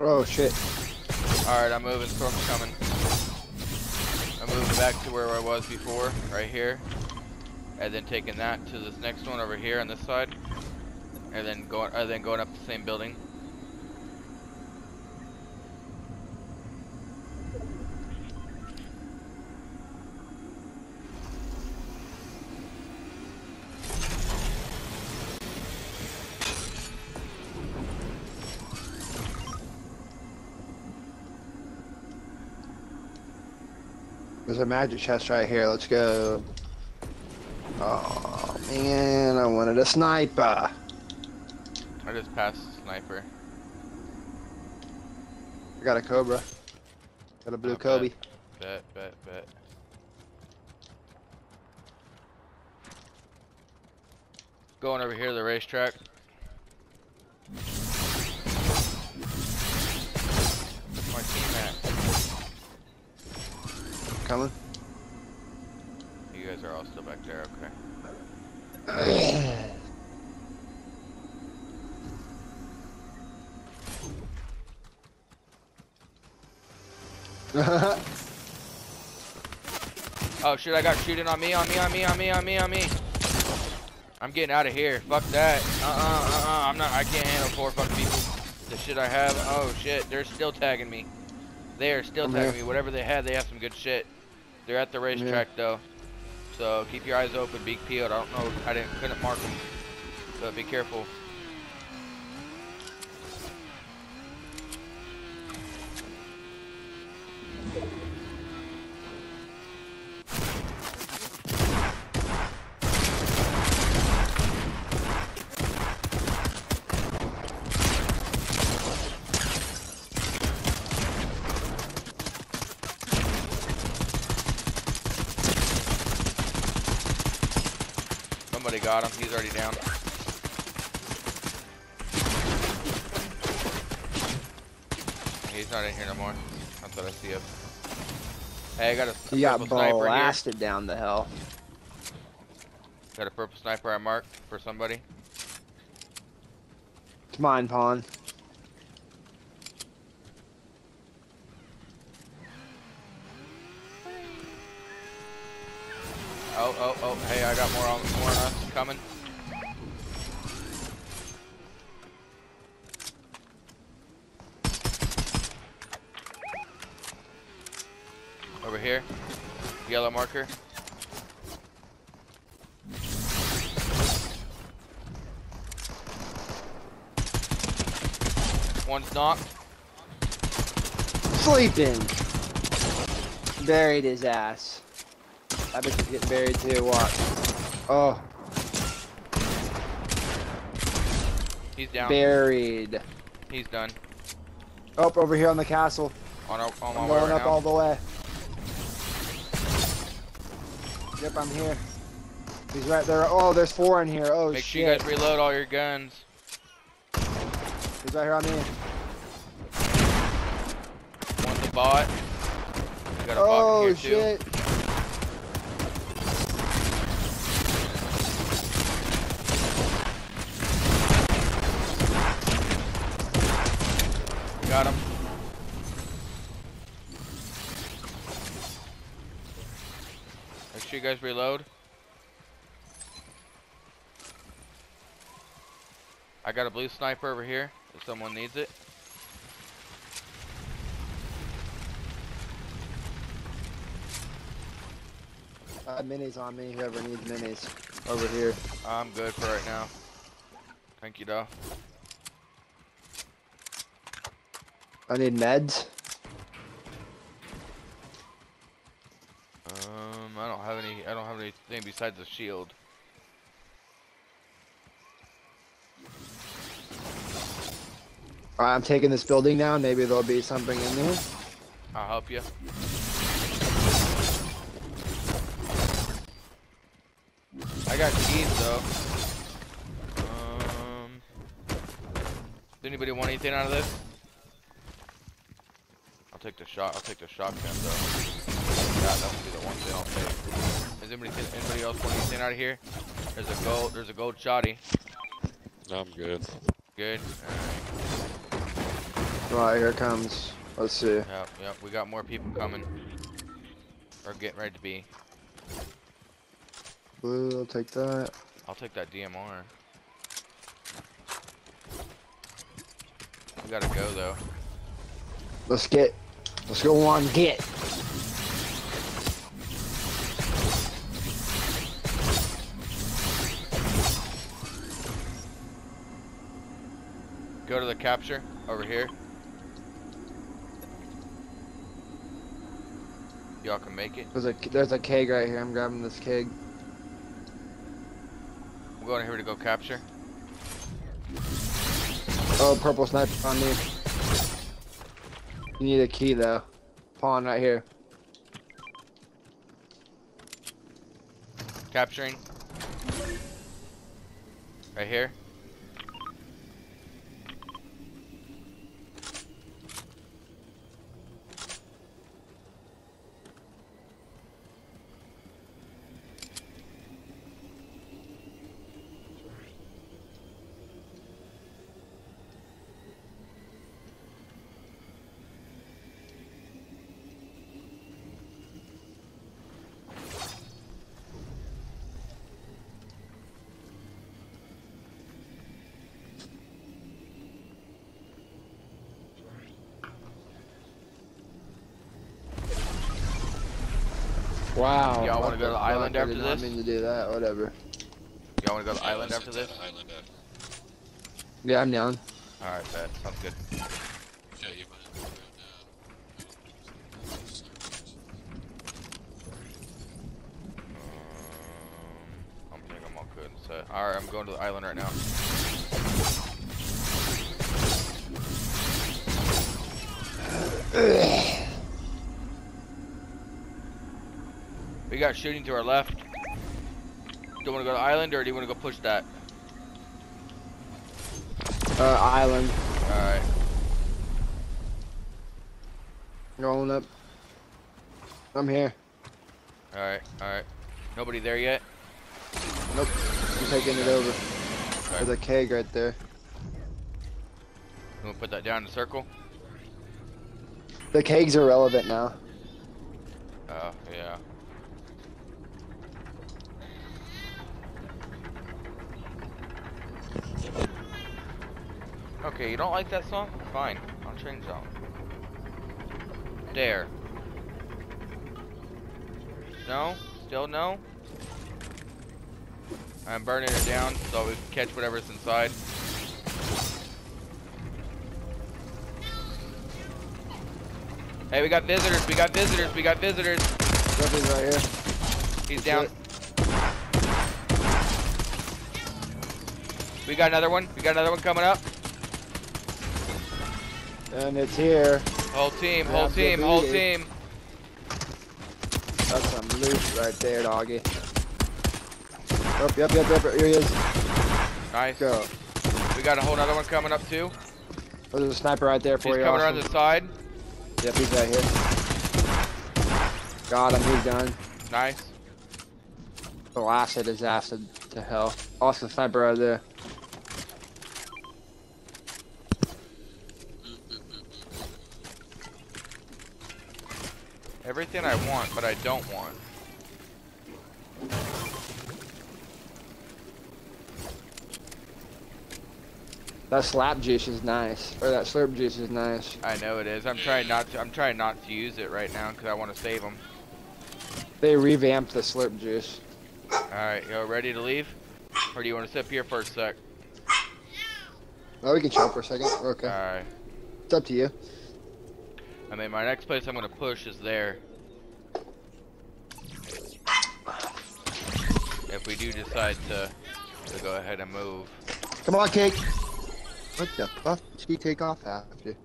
Oh shit. Alright, I'm moving. Storm's coming. I'm moving back to where I was before, right here. And then taking that to this next one over here on this side. And then going, and then going up the same building. There's a magic chest right here. Let's go. Oh man, I wanted a sniper. I just passed the sniper. I got a cobra. Got a blue Not Kobe. Bet, bet, bet. Going over here to the racetrack. Coming. You guys are all still back there, okay. Oh shit, I got shooting on me, on me, on me, on me, on me, on me. I'm getting out of here. Fuck that. Uh-uh, uh-uh. I'm not, I can't handle four fucking people. The shit I have. Oh shit, they're still tagging me. They are still I'm tagging here. me. Whatever they had, they have some good shit. They're at the racetrack though. So keep your eyes open, be peeled. I don't know, I didn't, couldn't mark them. But be careful. Somebody got him. He's already down. He's not in here no more. I thought I see him. Hey, I got a, a got purple sniper here. blasted down the hill. Got a purple sniper I marked for somebody. It's mine, pawn. Oh, oh. Hey, I got more on more on us coming. Over here. Yellow marker. One's knocked. Sleeping. Buried his ass. I bet he's getting buried too. Watch. Oh, He's down. buried. He's done. Up over here on the castle. On, on I'm going up now. all the way. Yep, I'm here. He's right there. Oh, there's four in here. Oh shit. Make sure you guys reload all your guns. He's right here on me. One's a bot. Got a bot Oh here too. Guys reload. I got a blue sniper over here if someone needs it. Uh, minis on me. Whoever needs minis. Over here. I'm good for right now. Thank you, though. I need meds. Um, I don't have any. I don't have anything besides the shield. I'm taking this building down. Maybe there'll be something in there. I'll help you. I got keys though. Um, does anybody want anything out of this? I'll take the shot. I'll take the shotgun though. Yeah, that would be the one thing I'll take. Does anybody anybody else want anything out of here? There's a gold. There's a gold shotty. I'm good. Good. Alright. Right, here it comes. Let's see. Yep, yep. We got more people coming. Or getting ready to be. Blue, I'll take that. I'll take that DMR. We gotta go though. Let's get. Let's go on, get. Go to the capture over here. Y'all can make it. There's a there's a keg right here. I'm grabbing this keg. I'm going here to go capture. Oh, purple sniper on me. You need a key though. Pawn right here. Capturing. Right here. Wow. Y'all wanna go to the island I after did not mean to do that. Whatever. Y'all wanna go to the island after this? that Island after. Yeah, I'm down. Alright, bet. Sounds good. Yeah, you might as well Um, I'm thinking I'm all good. So, alright, I'm going to the island right now. We got shooting to our left. Do you want to go to island or do you want to go push that? Uh, island. Alright. Rolling up. I'm here. Alright, alright. Nobody there yet? Nope. I'm taking it over. Okay. There's a keg right there. You want to put that down in a circle? The kegs are relevant now. Oh, yeah. Okay, you don't like that song? Fine, I'll change that one. Dare. No? Still no? I'm burning it down so we can catch whatever's inside. Hey, we got visitors, we got visitors, we got visitors. Right here. He's down. We got another one. We got another one coming up. And it's here. Whole team, whole team, whole team. That's some loot right there, doggy. Yep, yep, yep, yep. Here he is. Nice. Go. We got a whole other one coming up too. Oh, there's a sniper right there for He's you. coming around the side. Yep, he's right here. Got him. He's done. Nice. Blasted his to, to hell. Awesome sniper right there. Everything I want, but I don't want. That slap juice is nice. Or that slurp juice is nice. I know it is. I'm trying not to. I'm trying not to use it right now because I want to save them. They revamped the slurp juice. All right, yo, ready to leave? Or do you want to sit up here for a sec? Oh, we can chill for a second. Okay. All right. It's up to you. I mean, my next place I'm gonna push is there. If we do decide to, to go ahead and move. Come on, cake. What the fuck did she take off after?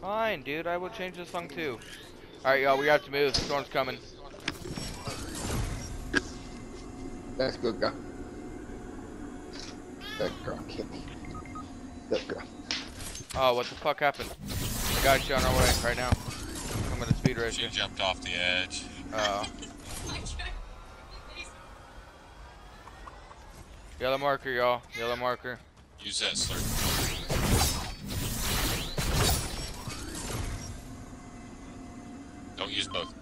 Fine, dude. I will change this song too. All right, y'all. We have to move. The storm's coming. That's good, guy. Good girl, kitty. Good girl. Oh, what the fuck happened? I got you on our way right now. I'm gonna speed race She you. jumped off the edge. Uh, yellow marker, y'all. Yellow marker. Use that slurp. Don't use both.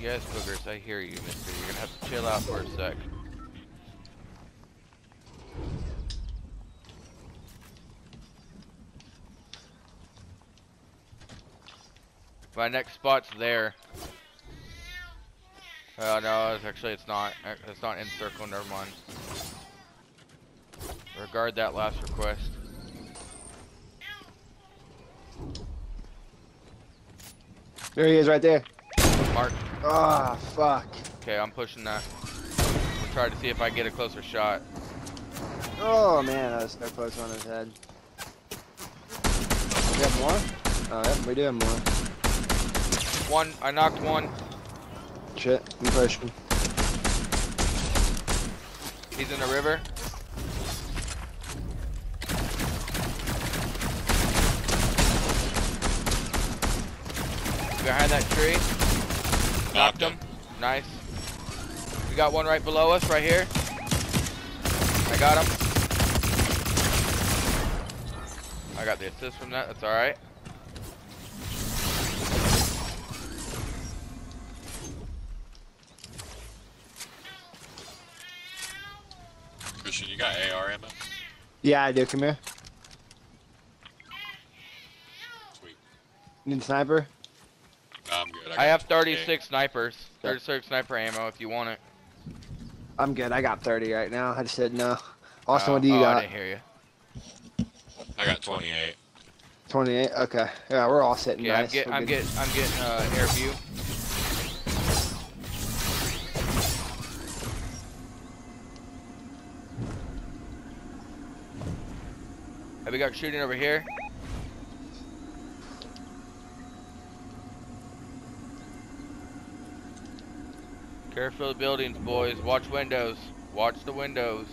Yes, boogers, I hear you, mister. You're gonna have to chill out for a sec. My next spot's there. Oh no, it's actually it's not. It's not in circle. Never mind. Regard that last request. There he is, right there. Mark. Ah, fuck. Okay, I'm pushing that. We'll try to see if I get a closer shot. Oh man, that was so close on his head. We have more? Oh, yep, we do have more. One. I knocked one. Shit, I'm pushing. He's in the river. Behind that tree. Knocked him. Nice. We got one right below us, right here. I got him. I got the assist from that. That's all right. Christian, you got AR ammo? Yeah, I do. Come here. Sweet. Need a sniper? No, I'm. I have 20. 36 snipers. 36 sniper ammo if you want it. I'm good. I got 30 right now. I just said no. Austin, Oh, what do you oh, I got? didn't hear you. I got 28. 28. Okay. Yeah, we're all sitting Yeah, I'm, get, I'm good. getting, I'm getting uh, air view. Have we got shooting over here? Careful of the buildings, boys. Watch windows. Watch the windows.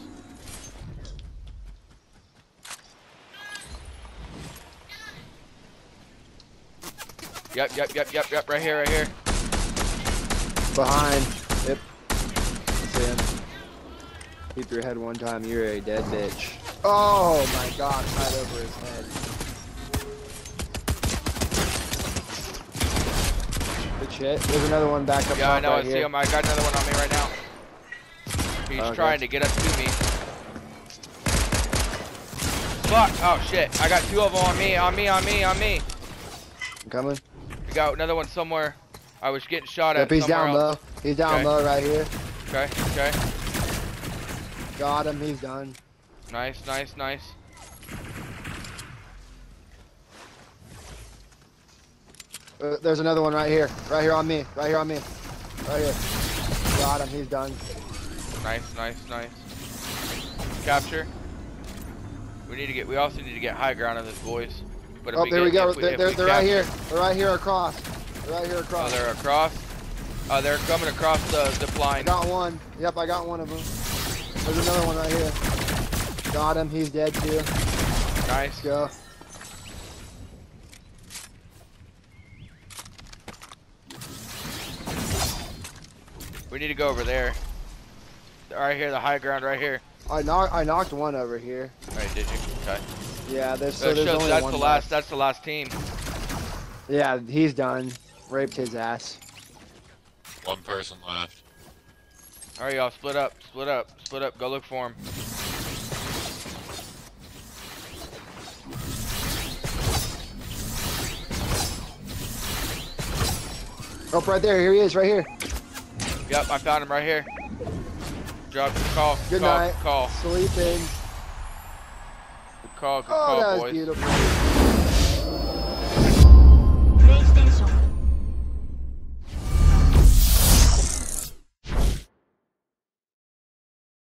Yep, yep, yep, yep, yep. Right here, right here. Behind. Yep. See him. Keep your head one time. You're a dead bitch. Oh my god, right over his head. Shit. There's another one back up Yeah, I know. right I see here. him. I got another one on me right now. He's Okay. trying to get up to me. Fuck! Oh shit! I got two of them on me. On me. On me. On me. I'm coming. We got another one somewhere. I was getting shot Yep, at. he's down else. low. He's down Okay. low right here. Okay. Okay. Got him. He's done. Nice. Nice. Nice. Uh, there's another one right here. Right here on me. Right here on me. Right here. Got him. He's done. Nice. Nice. Nice. Capture. We need to get. We also need to get high ground on this, boys. But Oh, we there get, we go. we- They're, they're, we they're right here. They're right here across. They're right here across. Oh, across. they're across. Oh, they're coming across the zip I line. got one. Yep, I got one of them. There's another one right here. Got him. He's dead too. Nice. Go. We need to go over there. Right here, the high ground right here. I knocked. I knocked one over here. Oh, Alright, did you? Okay. Yeah, there's so So there's only that's one the left. last. That's the last team. Yeah, he's done. Raped his ass. One person left. All right, y'all, split up, split up, split up. Go look for him. Oh, right there. Here he is. Right here. Yep, I found him right here. Drop the call. Good call, night. Call. Sleeping. Good call. Good Oh, call, that was boys. beautiful.